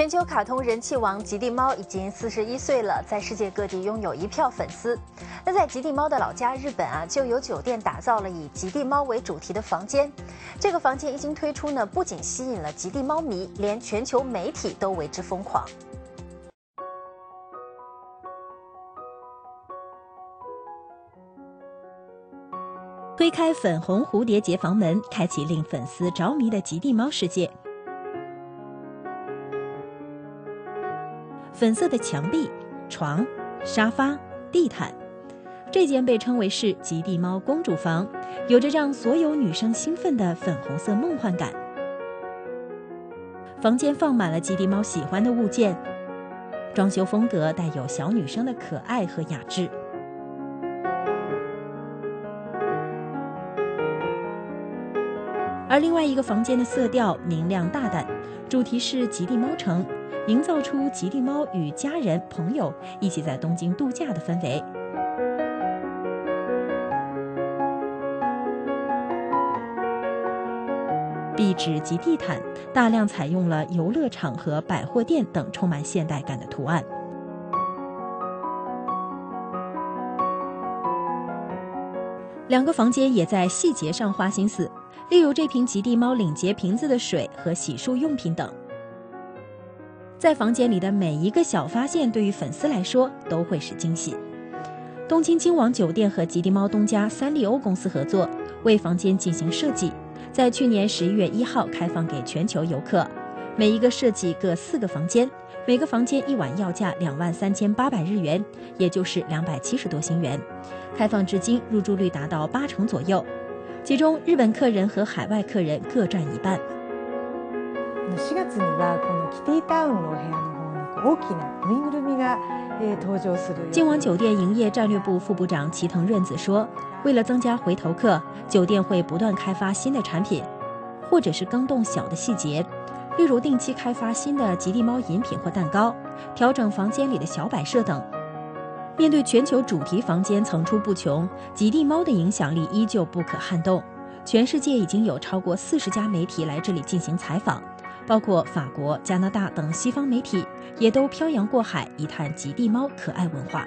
全球卡通人气王极地猫已经四十一岁了，在世界各地拥有一票粉丝。那在极地猫的老家日本啊，就有酒店打造了以极地猫为主题的房间。这个房间一经推出呢，不仅吸引了极地猫迷，连全球媒体都为之疯狂。推开粉红蝴蝶结房门，开启令粉丝着迷的极地猫世界。粉色的墙壁、床、沙发、地毯，这间被称为是极地猫公主房，有着让所有女生兴奋的粉红色梦幻感。房间放满了极地猫喜欢的物件，装修风格带有小女生的可爱和雅致。而另外一个房间的色调明亮大胆，主题是极地猫城。营造出极地猫与家人、朋友一起在东京度假的氛围。壁纸及地毯大量采用了游乐场和百货店等充满现代感的图案。两个房间也在细节上花心思，例如这瓶极地猫领结瓶子的水和洗漱用品等。在房间里的每一个小发现，对于粉丝来说都会是惊喜。东京京王酒店和极地猫东家三丽鸥公司合作，为房间进行设计，在去年十一月一号开放给全球游客。每一个设计各四个房间，每个房间一晚要价两万三千八百日元，也就是两百七十多新元。开放至今，入住率达到八成左右，其中日本客人和海外客人各占一半。4月にはこのキティタウンの部屋の方に大きなぬいぐるみが登場する。京王酒店营业战略部副部长齐藤润子说：“为了增加回头客，酒店会不断开发新的产品，或者是更动小的细节，例如定期开发新的极地猫饮品或蛋糕，调整房间里的小摆设等。”面对全球主题房间层出不穷，极地猫的影响力依旧不可撼动。全世界已经有超过四十家媒体来这里进行采访。 包括法国、加拿大等西方媒体也都漂洋过海一探极地猫可爱文化。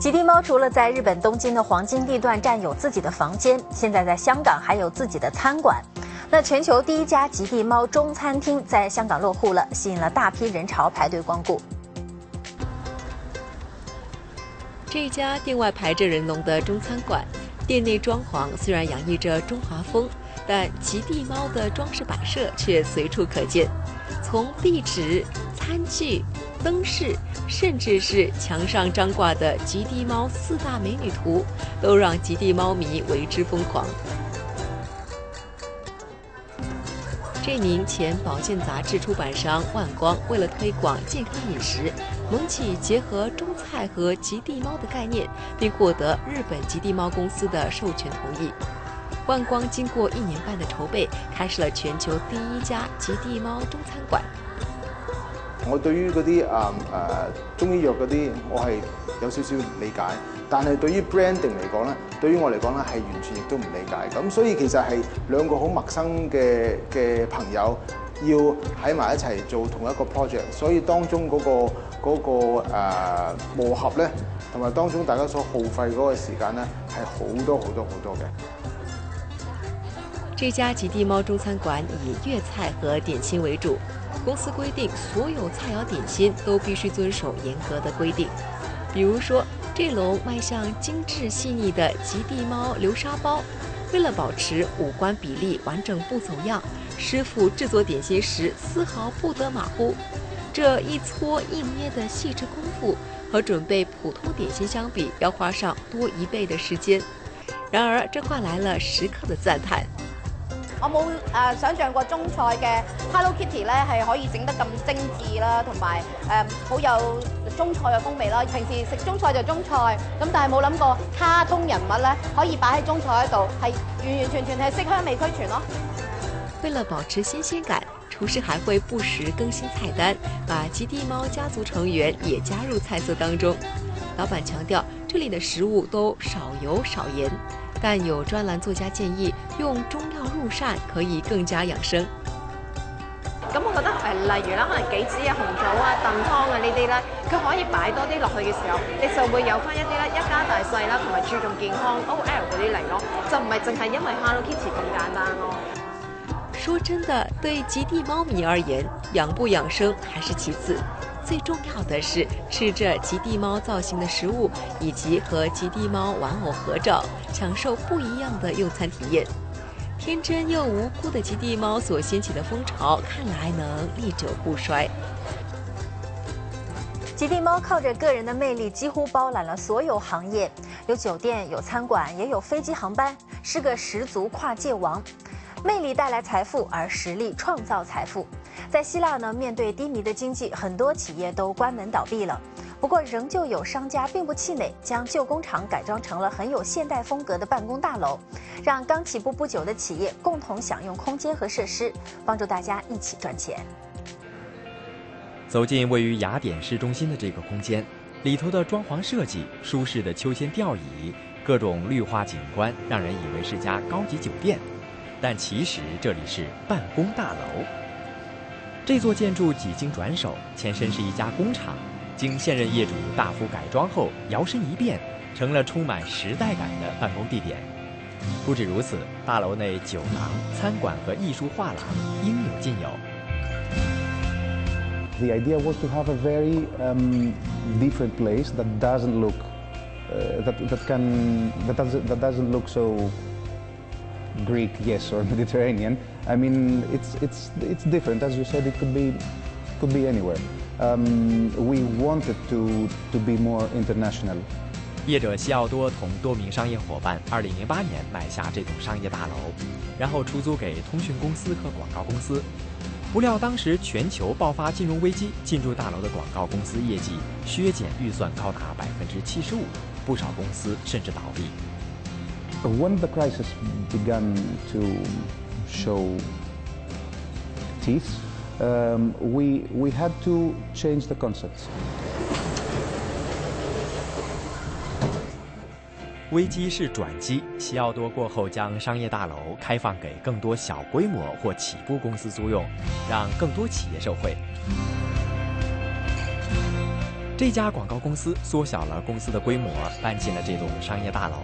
极地猫除了在日本东京的黄金地段占有自己的房间，现在在香港还有自己的餐馆。那全球第一家极地猫中餐厅在香港落户了，吸引了大批人潮排队光顾。这家店外排着人龙的中餐馆，店内装潢虽然洋溢着中华风。但极地猫的装饰摆设却随处可见，从壁纸、餐具、灯饰，甚至是墙上张挂的极地猫四大美女图，都让极地猫迷为之疯狂。这名前保健杂志出版商万光，为了推广健康饮食，萌起结合中菜和极地猫的概念，并获得日本极地猫公司的授权同意。万光经过一年半的筹備，開始了全球第一家極地貓中餐館。我對於嗰啲啊誒中醫藥嗰啲，我係有少少理解，但係對於 branding 嚟講咧，對於我嚟講咧係完全亦都唔理解。咁所以其實係兩個好陌生嘅嘅朋友，要喺埋一齊做同一個 project，所以當中嗰個嗰個誒磨合咧，同埋當中大家所耗費嗰個時間咧，係好多好多好多嘅。这家极地猫中餐馆以粤菜和点心为主，公司规定所有菜肴点心都必须遵守严格的规定。比如说，这笼卖相精致细腻的极地猫流沙包，为了保持五官比例完整不走样，师傅制作点心时丝毫不得马虎。这一搓一捏的细致功夫，和准备普通点心相比，要花上多一倍的时间。然而，这换来了食客的赞叹。我冇誒想象過中菜嘅 Hello Kitty 咧係可以整得咁精緻啦，同埋誒好有中菜嘅風味啦。平時食中菜就中菜，咁但係冇諗過卡通人物咧可以擺喺中菜嗰度，係完完全全係色香味俱全咯。为了保持新鲜感，厨师还会不时更新菜单，把极地猫家族成员也加入菜色当中。老板强调，这里的食物都少油少盐。但有专栏作家建议用中药入膳可以更加养生。咁我覺得誒，例如啦，可能杞子啊、紅棗啊、燉湯啊呢啲咧，佢可以擺多啲落去嘅時候，你就會有翻一啲咧一家大細啦，同埋注重健康 O L 嗰啲嚟咯，就唔係淨係因為 Hello Kitty 咁簡單咯。说真的，对极地猫咪而言，养不养生还是其次，最重要的是吃着极地猫造型的食物，以及和极地猫玩偶合照，享受不一样的用餐体验。天真又无辜的极地猫所掀起的风潮，看来能历久不衰。极地猫靠着个人的魅力，几乎包揽了所有行业，有酒店，有餐馆，也有飞机航班，是个十足跨界王。魅力带来财富，而实力创造财富。在希腊呢，面对低迷的经济，很多企业都关门倒闭了。不过，仍旧有商家并不气馁，将旧工厂改装成了很有现代风格的办公大楼，让刚起步不久的企业共同享用空间和设施，帮助大家一起赚钱。走进位于雅典市中心的这个空间，里头的装潢设计、舒适的秋千吊椅、各种绿化景观，让人以为是家高级酒店。但其实这里是办公大楼。这座建筑几经转手，前身是一家工厂，经现任业主大幅改装后，摇身一变，成了充满时代感的办公地点。不止如此，大楼内酒廊、餐馆和艺术画廊应有尽有。The idea was to have a very um, different place that doesn't look uh, that that can that doesn't that doesn't look so Greek, yes, or Mediterranean. I mean, it's it's it's different. As you said, it could be could be anywhere. Um, we wanted to to be more international. 业者西奥多同多名商业伙伴，二零零八年买下这栋商业大楼，然后出租给通讯公司和广告公司。不料当时全球爆发金融危机，进驻大楼的广告公司业绩削减预算高达百分之七十五，不少公司甚至倒闭。When the crisis began to show teeth, um, we, we had to change the concepts. 危机是转机，西奥多过后将商业大楼开放给更多小规模或起步公司租用，让更多企业受惠。这家广告公司缩小了公司的规模，搬进了这栋商业大楼。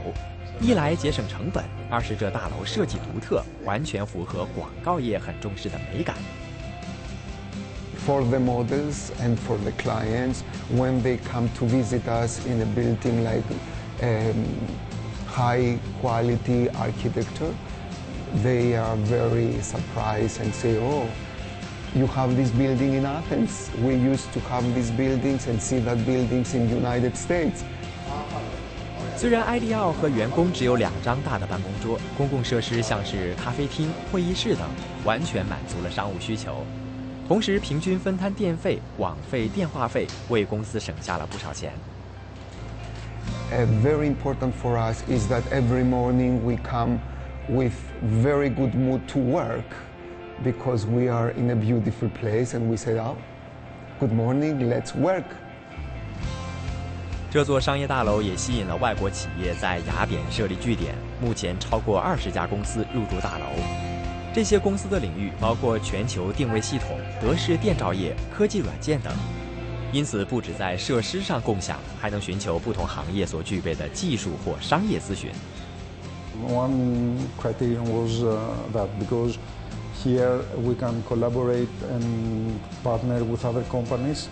一来节省成本，二是这大楼设计独特，完全符合广告业很重视的美感。For the models and for the clients, when they come to visit us in a building like um, high quality architecture, they are very surprised and say, "Oh, you have this building in Athens. We used to have these buildings and see that buildings in United States." 虽然埃利奥和员工只有两张大的办公桌，公共设施像是咖啡厅、会议室等，完全满足了商务需求。同时，平均分摊电费、网费、电话费，为公司省下了不少钱。Uh, very important for us is that every morning we come with very good mood to work because we are in a beautiful place and we say, oh, good morning, let's work. 这座商业大楼也吸引了外国企业在雅典设立据点，目前超过二十家公司入驻大楼。这些公司的领域包括全球定位系统、德式电照业、科技软件等，因此不止在设施上共享，还能寻求不同行业所具备的技术或商业咨询。One criterion was that because here we can collaborate and partner with other companies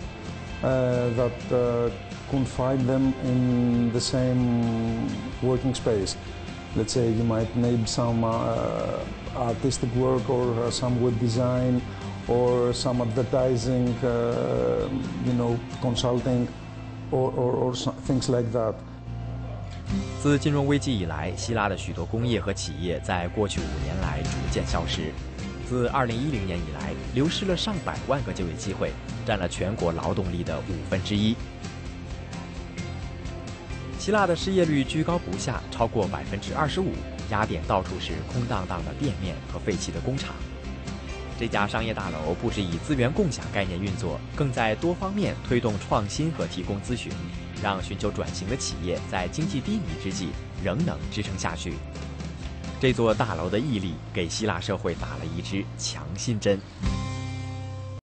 that. Confine them in the same working space. Let's say you might need some uh, artistic work or some web design or some advertising, uh, you know, consulting or, or, or some, things like that. 自金融危机以来，希腊的许多工业和企业在过去五年来逐渐消失。自2010年以来，流失了上百万个就业机会，占了全国劳动力的五分之一。希腊的失业率居高不下，超过百分之二十五。雅典到处是空荡荡的店面和废弃的工厂。这家商业大楼不止以资源共享概念运作，更在多方面推动创新和提供咨询，让寻求转型的企业在经济低迷之际仍能支撑下去。这座大楼的屹立，给希腊社会打了一支强心针。